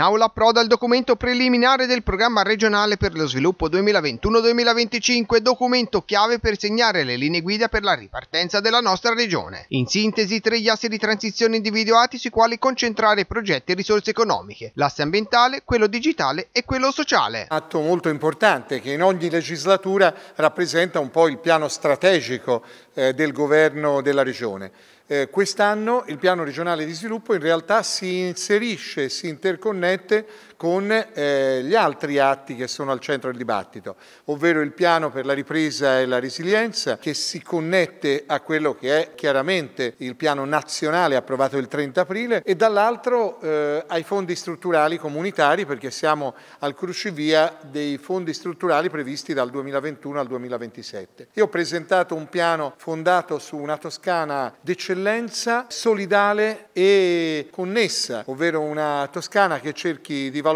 aula approda il documento preliminare del programma regionale per lo sviluppo 2021-2025, documento chiave per segnare le linee guida per la ripartenza della nostra regione. In sintesi, tre gli assi di transizione individuati sui quali concentrare progetti e risorse economiche, l'asse ambientale, quello digitale e quello sociale. Atto molto importante che in ogni legislatura rappresenta un po' il piano strategico eh, del governo della regione. Eh, quest'anno il piano regionale di sviluppo in realtà si inserisce, si interconnette con eh, gli altri atti che sono al centro del dibattito, ovvero il piano per la ripresa e la resilienza che si connette a quello che è chiaramente il piano nazionale approvato il 30 aprile e dall'altro eh, ai fondi strutturali comunitari perché siamo al crucivia dei fondi strutturali previsti dal 2021 al 2027. Io ho presentato un piano fondato su una Toscana d'eccellenza, solidale e connessa, ovvero una Toscana che cerchi di valorizzare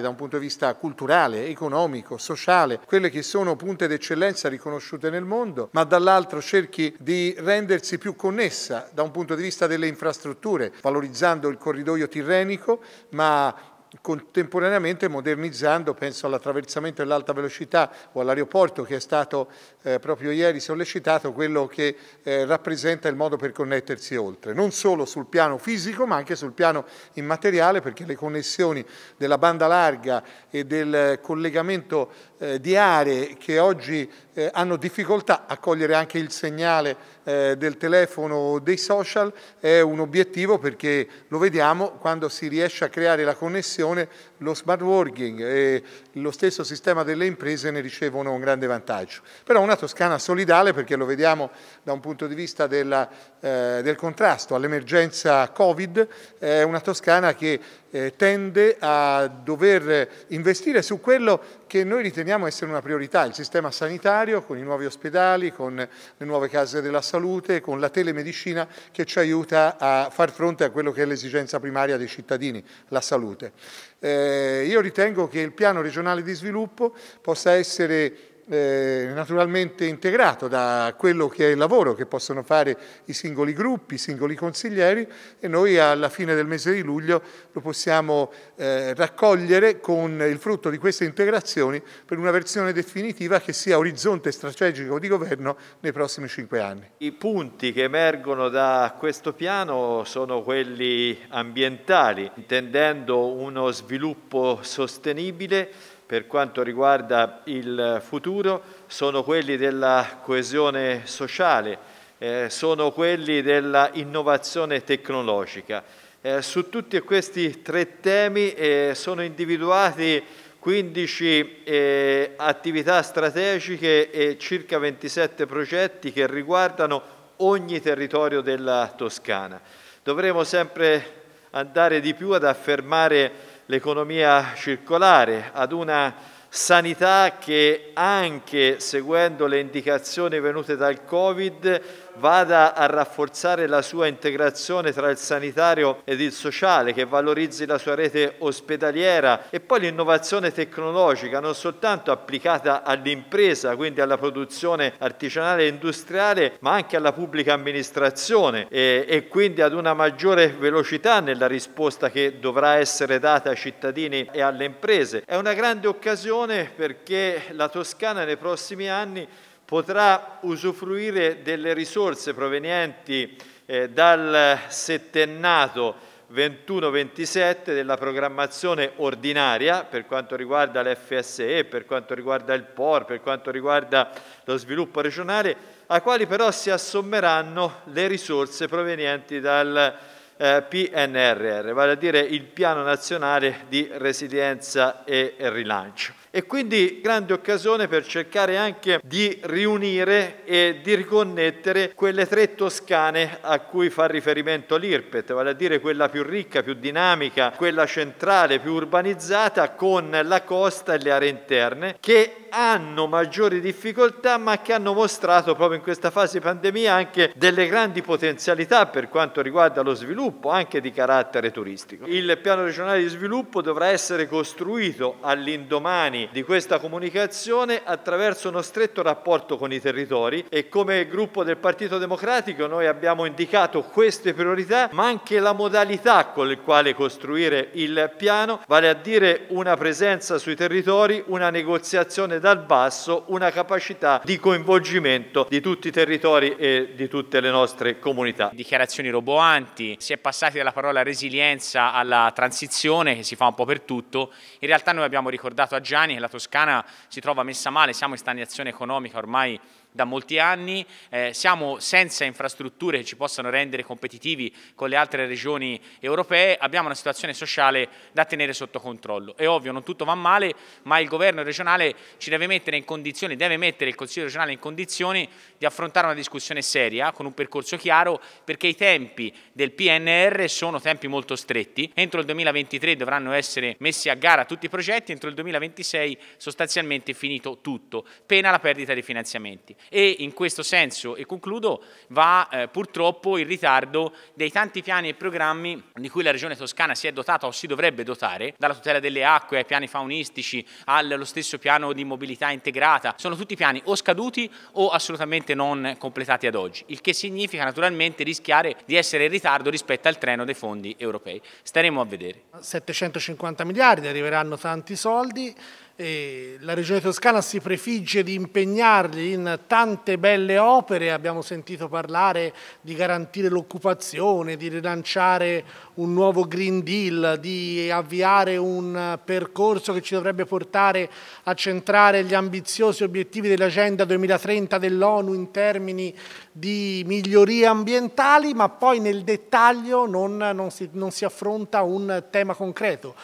da un punto di vista culturale, economico, sociale, quelle che sono punte d'eccellenza riconosciute nel mondo, ma dall'altro cerchi di rendersi più connessa da un punto di vista delle infrastrutture, valorizzando il corridoio tirrenico, ma contemporaneamente modernizzando, penso all'attraversamento dell'alta velocità o all'aeroporto che è stato eh, proprio ieri sollecitato, quello che eh, rappresenta il modo per connettersi oltre, non solo sul piano fisico ma anche sul piano immateriale perché le connessioni della banda larga e del collegamento eh, di aree che oggi eh, hanno difficoltà a cogliere anche il segnale eh, del telefono o dei social è un obiettivo perché lo vediamo quando si riesce a creare la connessione, lo smart working e lo stesso sistema delle imprese ne ricevono un grande vantaggio. Però una Toscana solidale perché lo vediamo da un punto di vista della, eh, del contrasto all'emergenza Covid, è una Toscana che eh, tende a dover investire su quello che noi riteniamo essere una priorità, il sistema sanitario con i nuovi ospedali, con le nuove case della salute, con la telemedicina che ci aiuta a far fronte a quello che è l'esigenza primaria dei cittadini, la salute. Eh, io ritengo che il piano regionale di sviluppo possa essere eh, naturalmente integrato da quello che è il lavoro che possono fare i singoli gruppi, i singoli consiglieri e noi alla fine del mese di luglio lo possiamo eh, raccogliere con il frutto di queste integrazioni per una versione definitiva che sia orizzonte strategico di governo nei prossimi cinque anni. I punti che emergono da questo piano sono quelli ambientali, intendendo uno sviluppo sostenibile per quanto riguarda il futuro sono quelli della coesione sociale, eh, sono quelli dell'innovazione tecnologica. Eh, su tutti questi tre temi eh, sono individuati 15 eh, attività strategiche e circa 27 progetti che riguardano ogni territorio della Toscana. Dovremo sempre andare di più ad affermare l'economia circolare, ad una sanità che anche seguendo le indicazioni venute dal Covid vada a rafforzare la sua integrazione tra il sanitario ed il sociale, che valorizzi la sua rete ospedaliera e poi l'innovazione tecnologica non soltanto applicata all'impresa, quindi alla produzione artigianale e industriale, ma anche alla pubblica amministrazione e, e quindi ad una maggiore velocità nella risposta che dovrà essere data ai cittadini e alle imprese. È una grande occasione perché la Toscana nei prossimi anni potrà usufruire delle risorse provenienti eh, dal settennato 21-27 della programmazione ordinaria per quanto riguarda l'FSE, per quanto riguarda il POR, per quanto riguarda lo sviluppo regionale, a quali però si assommeranno le risorse provenienti dal eh, PNRR, vale a dire il Piano Nazionale di Resilienza e Rilancio e quindi grande occasione per cercare anche di riunire e di riconnettere quelle tre toscane a cui fa riferimento l'IRPET, vale a dire quella più ricca, più dinamica, quella centrale, più urbanizzata con la costa e le aree interne che hanno maggiori difficoltà ma che hanno mostrato proprio in questa fase pandemia anche delle grandi potenzialità per quanto riguarda lo sviluppo anche di carattere turistico. Il piano regionale di sviluppo dovrà essere costruito all'indomani di questa comunicazione attraverso uno stretto rapporto con i territori e come gruppo del Partito Democratico noi abbiamo indicato queste priorità ma anche la modalità con la quale costruire il piano, vale a dire una presenza sui territori, una negoziazione dal basso, una capacità di coinvolgimento di tutti i territori e di tutte le nostre comunità. Dichiarazioni roboanti, si è passati dalla parola resilienza alla transizione che si fa un po' per tutto. In realtà noi abbiamo ricordato a Gianni che la Toscana si trova messa male, siamo in stagnazione economica ormai da molti anni, eh, siamo senza infrastrutture che ci possano rendere competitivi con le altre regioni europee, abbiamo una situazione sociale da tenere sotto controllo. È ovvio, non tutto va male, ma il governo regionale ci deve mettere in condizioni, deve mettere il Consiglio regionale in condizioni di affrontare una discussione seria, con un percorso chiaro, perché i tempi del PNR sono tempi molto stretti. Entro il 2023 dovranno essere messi a gara tutti i progetti, entro il 2026 sostanzialmente è finito tutto, pena la perdita dei finanziamenti e in questo senso, e concludo, va eh, purtroppo il ritardo dei tanti piani e programmi di cui la Regione Toscana si è dotata o si dovrebbe dotare, dalla tutela delle acque ai piani faunistici, allo stesso piano di mobilità integrata, sono tutti piani o scaduti o assolutamente non completati ad oggi, il che significa naturalmente rischiare di essere in ritardo rispetto al treno dei fondi europei. Staremo a vedere. 750 miliardi, arriveranno tanti soldi, la Regione Toscana si prefigge di impegnarli in tante belle opere, abbiamo sentito parlare di garantire l'occupazione, di rilanciare un nuovo Green Deal, di avviare un percorso che ci dovrebbe portare a centrare gli ambiziosi obiettivi dell'Agenda 2030 dell'ONU in termini di migliorie ambientali, ma poi nel dettaglio non, non, si, non si affronta un tema concreto.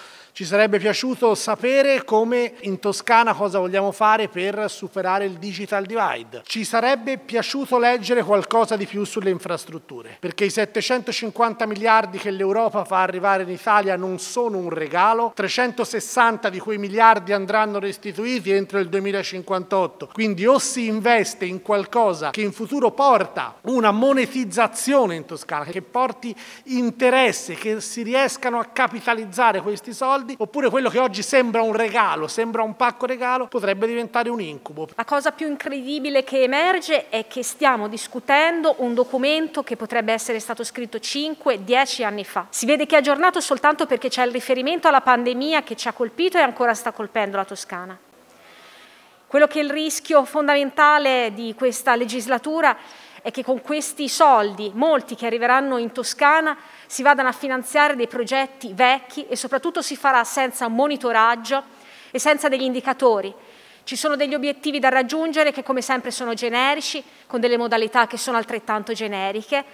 Ci sarebbe piaciuto sapere come in Toscana cosa vogliamo fare per superare il digital divide. Ci sarebbe piaciuto leggere qualcosa di più sulle infrastrutture, perché i 750 miliardi che l'Europa fa arrivare in Italia non sono un regalo, 360 di quei miliardi andranno restituiti entro il 2058. Quindi o si investe in qualcosa che in futuro porta una monetizzazione in Toscana, che porti interesse, che si riescano a capitalizzare questi soldi, soldi, oppure quello che oggi sembra un regalo, sembra un pacco regalo, potrebbe diventare un incubo. La cosa più incredibile che emerge è che stiamo discutendo un documento che potrebbe essere stato scritto 5-10 anni fa. Si vede che è aggiornato soltanto perché c'è il riferimento alla pandemia che ci ha colpito e ancora sta colpendo la Toscana. Quello che è il rischio fondamentale di questa legislatura è che con questi soldi, molti che arriveranno in Toscana, si vadano a finanziare dei progetti vecchi e soprattutto si farà senza monitoraggio e senza degli indicatori. Ci sono degli obiettivi da raggiungere che come sempre sono generici, con delle modalità che sono altrettanto generiche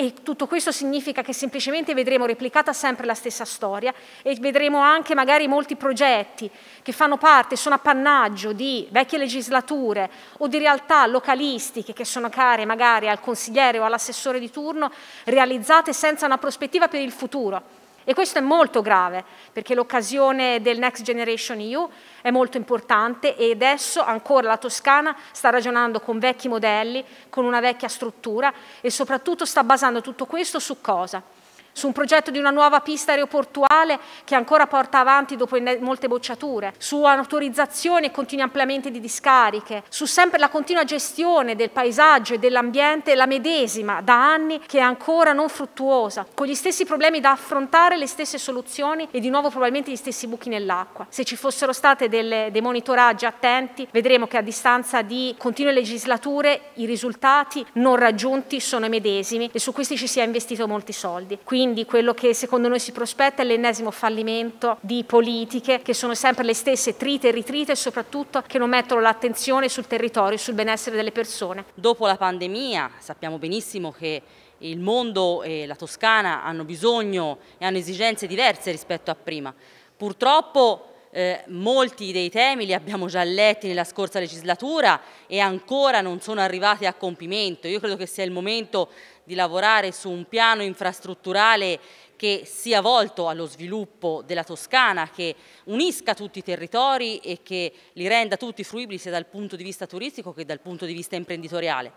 e tutto questo significa che semplicemente vedremo replicata sempre la stessa storia e vedremo anche magari molti progetti che fanno parte, sono appannaggio di vecchie legislature o di realtà localistiche che sono care magari al consigliere o all'assessore di turno, realizzate senza una prospettiva per il futuro. E questo è molto grave, perché l'occasione del Next Generation EU è molto importante e adesso ancora la Toscana sta ragionando con vecchi modelli, con una vecchia struttura e soprattutto sta basando tutto questo su cosa? Su un progetto di una nuova pista aeroportuale che ancora porta avanti dopo molte bocciature, su autorizzazioni e continui ampliamenti di discariche, su sempre la continua gestione del paesaggio e dell'ambiente, la medesima da anni che è ancora non fruttuosa, con gli stessi problemi da affrontare, le stesse soluzioni e di nuovo probabilmente gli stessi buchi nell'acqua. Se ci fossero state delle, dei monitoraggi attenti, vedremo che a distanza di continue legislature i risultati non raggiunti sono i medesimi e su questi ci si è investito molti soldi. Quindi quindi quello che secondo noi si prospetta è l'ennesimo fallimento di politiche che sono sempre le stesse, trite e ritrite e soprattutto che non mettono l'attenzione sul territorio, sul benessere delle persone. Dopo la pandemia sappiamo benissimo che il mondo e la Toscana hanno bisogno e hanno esigenze diverse rispetto a prima. Purtroppo eh, molti dei temi li abbiamo già letti nella scorsa legislatura e ancora non sono arrivati a compimento. Io credo che sia il momento di lavorare su un piano infrastrutturale che sia volto allo sviluppo della Toscana, che unisca tutti i territori e che li renda tutti fruibili sia dal punto di vista turistico che dal punto di vista imprenditoriale.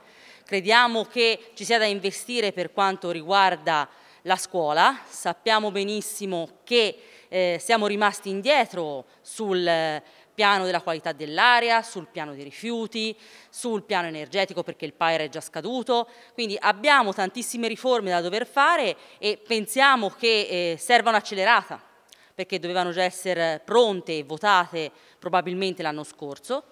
Crediamo che ci sia da investire per quanto riguarda la scuola, sappiamo benissimo che eh, siamo rimasti indietro sul piano della qualità dell'aria, sul piano dei rifiuti, sul piano energetico perché il PAER è già scaduto, quindi abbiamo tantissime riforme da dover fare e pensiamo che eh, serva un'accelerata perché dovevano già essere pronte e votate probabilmente l'anno scorso.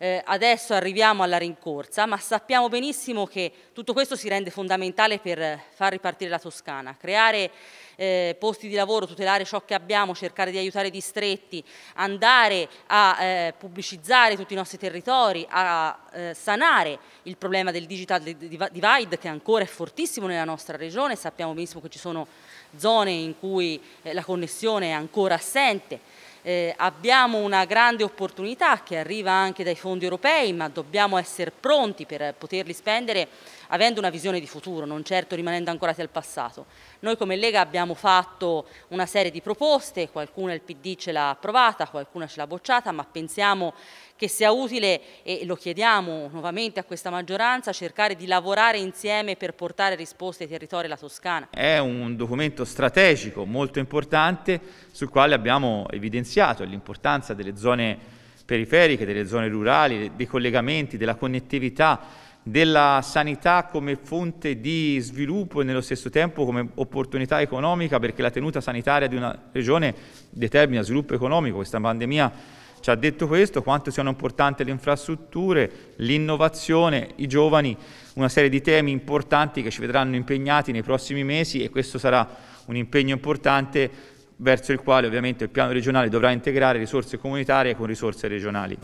Eh, adesso arriviamo alla rincorsa, ma sappiamo benissimo che tutto questo si rende fondamentale per far ripartire la Toscana, creare eh, posti di lavoro, tutelare ciò che abbiamo, cercare di aiutare i distretti, andare a eh, pubblicizzare tutti i nostri territori, a eh, sanare il problema del digital divide che ancora è fortissimo nella nostra regione, sappiamo benissimo che ci sono zone in cui eh, la connessione è ancora assente, eh, abbiamo una grande opportunità che arriva anche dai fondi europei, ma dobbiamo essere pronti per poterli spendere avendo una visione di futuro, non certo rimanendo ancorati al passato. Noi come Lega abbiamo fatto una serie di proposte, qualcuna il PD ce l'ha approvata, qualcuna ce l'ha bocciata, ma pensiamo che sia utile, e lo chiediamo nuovamente a questa maggioranza, cercare di lavorare insieme per portare risposte ai territori della Toscana. È un documento strategico molto importante sul quale abbiamo evidenziato l'importanza delle zone periferiche, delle zone rurali, dei collegamenti, della connettività della sanità come fonte di sviluppo e nello stesso tempo come opportunità economica perché la tenuta sanitaria di una regione determina sviluppo economico. Questa pandemia ci ha detto questo, quanto siano importanti le infrastrutture, l'innovazione, i giovani, una serie di temi importanti che ci vedranno impegnati nei prossimi mesi e questo sarà un impegno importante verso il quale ovviamente il piano regionale dovrà integrare risorse comunitarie con risorse regionali.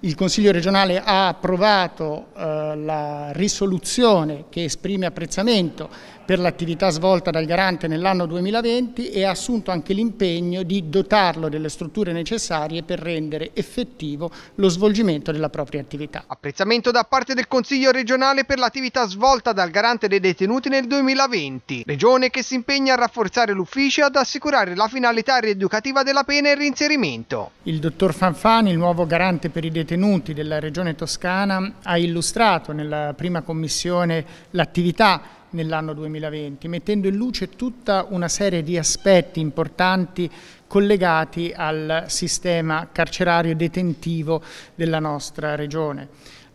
Il Consiglio regionale ha approvato eh, la risoluzione che esprime apprezzamento per l'attività svolta dal garante nell'anno 2020 e ha assunto anche l'impegno di dotarlo delle strutture necessarie per rendere effettivo lo svolgimento della propria attività. Apprezzamento da parte del Consiglio regionale per l'attività svolta dal garante dei detenuti nel 2020, regione che si impegna a rafforzare l'ufficio e ad assicurare la finalità rieducativa della pena e il reinserimento. Il dottor Fanfani, il nuovo garante per i detenuti della regione toscana, ha illustrato nella prima commissione l'attività nell'anno 2020, mettendo in luce tutta una serie di aspetti importanti collegati al sistema carcerario detentivo della nostra regione.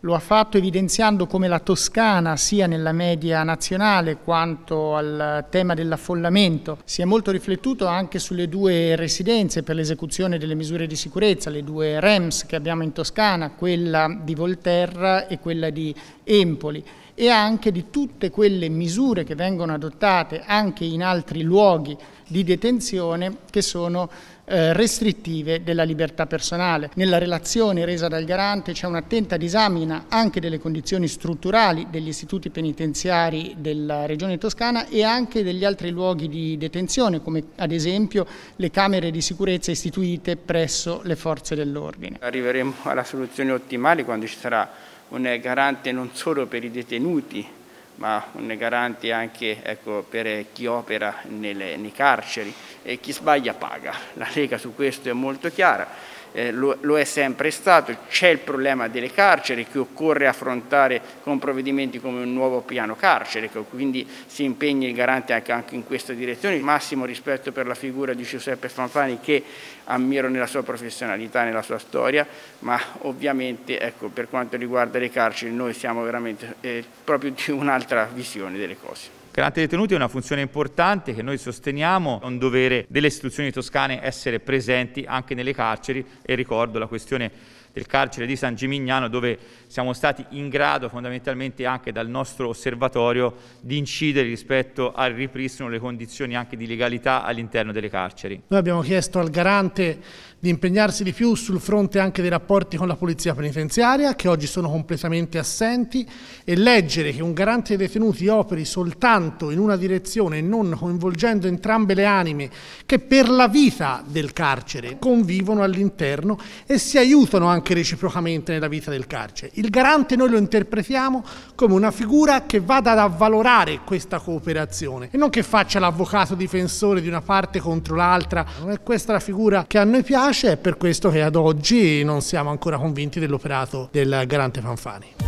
Lo ha fatto evidenziando come la Toscana sia nella media nazionale quanto al tema dell'affollamento. Sia molto riflettuto anche sulle due residenze per l'esecuzione delle misure di sicurezza, le due REMS che abbiamo in Toscana, quella di Volterra e quella di Empoli e anche di tutte quelle misure che vengono adottate anche in altri luoghi di detenzione che sono restrittive della libertà personale. Nella relazione resa dal garante c'è un'attenta disamina anche delle condizioni strutturali degli istituti penitenziari della Regione Toscana e anche degli altri luoghi di detenzione, come ad esempio le camere di sicurezza istituite presso le forze dell'ordine. Arriveremo alla soluzione ottimale quando ci sarà un garante non solo per i detenuti, ma un garante anche ecco, per chi opera nelle, nei carceri e chi sbaglia paga. La Lega su questo è molto chiara eh, lo, lo, è sempre stato, c'è il problema delle carceri che occorre affrontare con provvedimenti come un nuovo piano carcere, quindi si impegna il garante anche, anche in questa direzione. Massimo rispetto per la figura di Giuseppe Fanfani che ammiro nella sua professionalità, nella sua storia, ma ovviamente ecco, per quanto riguarda le carceri noi siamo veramente eh, proprio di un'altra visione delle cose. Garante detenuti è una funzione importante che noi sosteniamo, è un dovere delle istituzioni toscane essere presenti anche nelle carceri e ricordo la questione del carcere di San Gimignano dove siamo stati in grado fondamentalmente anche dal nostro osservatorio di incidere rispetto al ripristino delle condizioni anche di legalità all'interno delle carceri. Noi abbiamo chiesto al garante di impegnarsi di più sul fronte anche dei rapporti con la polizia penitenziaria che oggi sono completamente assenti e leggere che un garante dei detenuti operi soltanto in una direzione e non coinvolgendo entrambe le anime che per la vita del carcere convivono all'interno e si aiutano anche reciprocamente nella vita del carcere. Il garante noi lo interpretiamo come una figura che vada ad avvalorare questa cooperazione e non che faccia l'avvocato difensore di una parte contro l'altra. Non è questa la figura che a noi piace, è per questo che ad oggi non siamo ancora convinti dell'operato del garante Fanfani.